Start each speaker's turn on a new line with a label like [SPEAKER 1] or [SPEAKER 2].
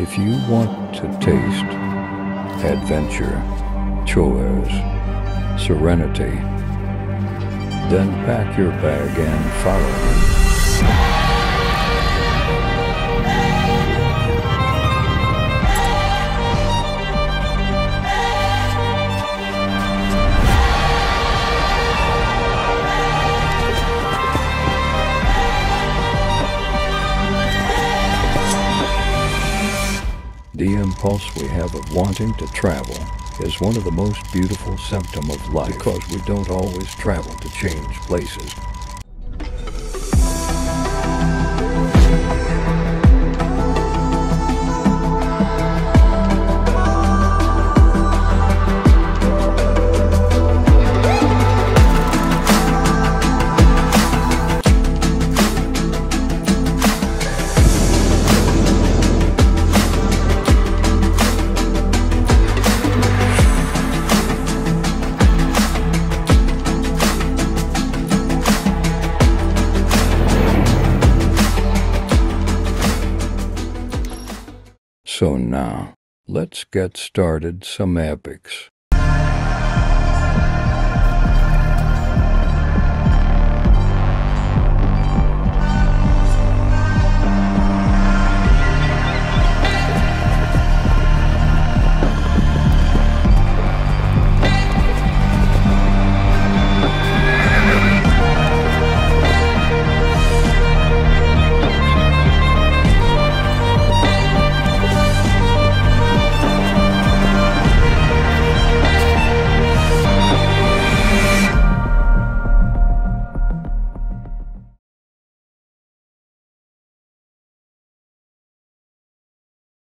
[SPEAKER 1] If you want to taste adventure, chores, serenity, then pack your bag and follow me. The impulse we have of wanting to travel is one of the most beautiful symptoms of life because we don't always travel to change places. So now, let's get started some epics.